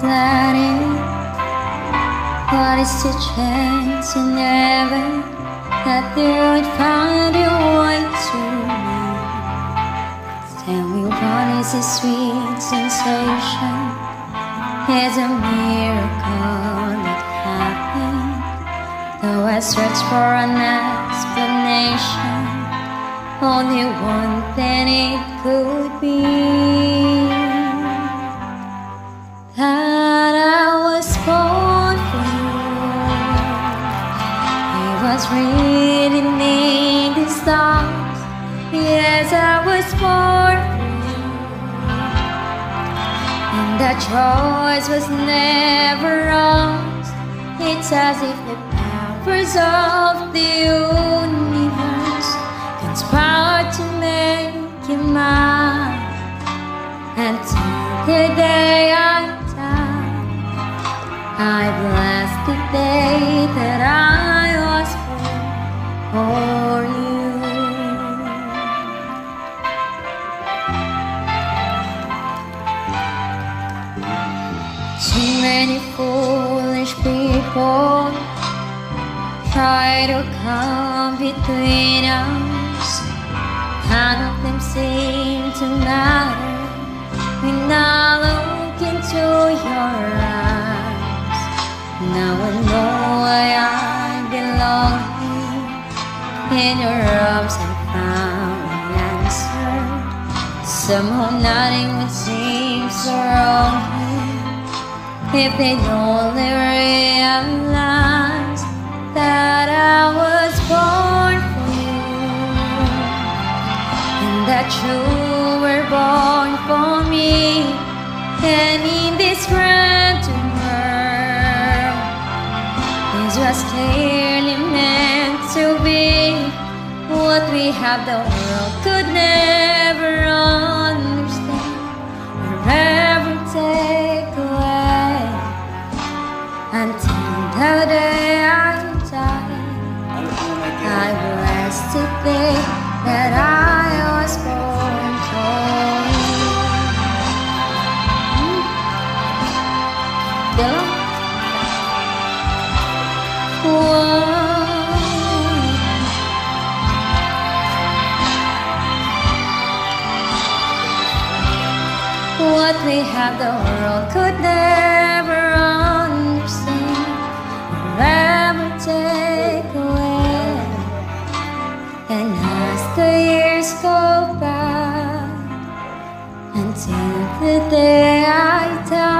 planning. What is the chance you never that you would find your way to me? Tell me what is a sweet sensation? It's a miracle that happened. Though I search for an explanation, only one thing it could be was written in the stars. Yes, I was born. And that choice was never ours. It's as if the powers of the universe conspired to make you mine. Until the day I die, I bless the day that I Too many foolish people try to come between us. None of them seem to matter when I look into your eyes. Now I know why I belong here. In your arms I found an answer. Somehow nothing would seem so wrong here if they only realize that I was born for you and that you were born for me and in this random world this was clearly meant to be. What we have the world could What we have the world could never understand. Or ever take away. And as the years go by Until the day I die